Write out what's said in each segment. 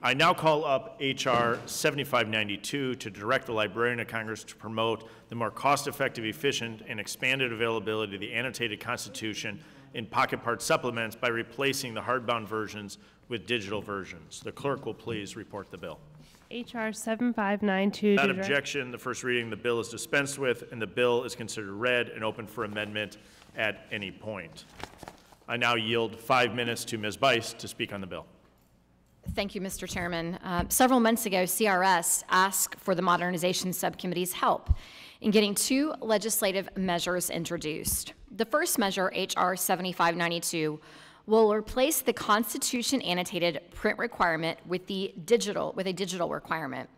I now call up H.R. 7592 to direct the Librarian of Congress to promote the more cost-effective, efficient, and expanded availability of the annotated Constitution in pocket part supplements by replacing the hardbound versions with digital versions. The clerk will please report the bill. HR 7592. Without objection, the first reading, of the bill is dispensed with, and the bill is considered read and open for amendment at any point. I now yield five minutes to Ms. Bice to speak on the bill. Thank you, Mr. Chairman. Uh, Several months ago, CRS asked for the Modernization Subcommittee's help in getting two legislative measures introduced. The first measure, H.R. 7592, will replace the Constitution annotated print requirement with the digital, with a digital requirement.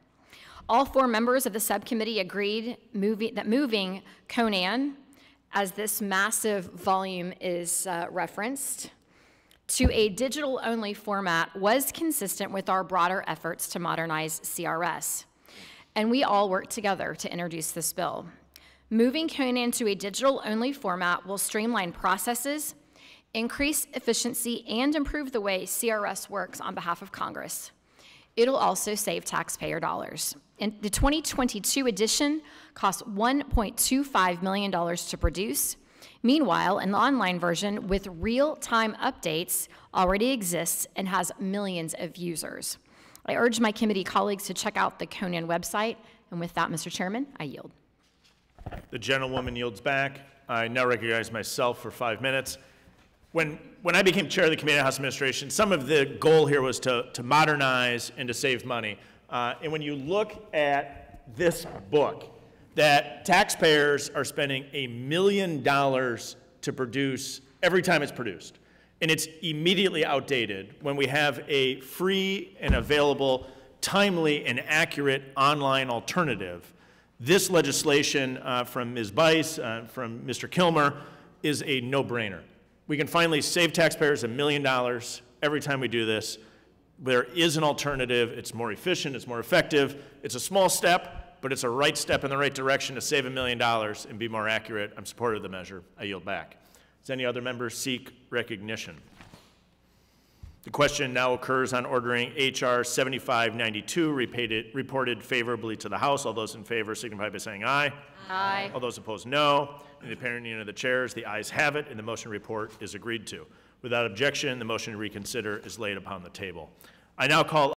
All four members of the subcommittee agreed moving, that moving Conan, as this massive volume is uh, referenced, to a digital-only format was consistent with our broader efforts to modernize CRS. And we all worked together to introduce this bill. Moving Conan to a digital-only format will streamline processes, increase efficiency, and improve the way CRS works on behalf of Congress. It'll also save taxpayer dollars. And the 2022 edition cost $1.25 million to produce. Meanwhile, an online version with real-time updates already exists and has millions of users. I urge my committee colleagues to check out the Conan website. And with that, Mr. Chairman, I yield. The gentlewoman yields back. I now recognize myself for five minutes. When, when I became chair of the Committee on House Administration, some of the goal here was to, to modernize and to save money. Uh, and when you look at this book, that taxpayers are spending a million dollars to produce every time it's produced. And it's immediately outdated when we have a free and available, timely and accurate online alternative. This legislation uh, from Ms. Bice, uh, from Mr. Kilmer, is a no-brainer. We can finally save taxpayers a million dollars every time we do this. There is an alternative. It's more efficient. It's more effective. It's a small step, but it's a right step in the right direction to save a million dollars and be more accurate. I'm supportive of the measure. I yield back. Does any other member seek recognition? The question now occurs on ordering H.R. 7592 repated, reported favorably to the House. All those in favor signify by saying aye. Aye. All those opposed, no. In the opinion of the chairs, the ayes have it, and the motion report is agreed to. Without objection, the motion to reconsider is laid upon the table. I now call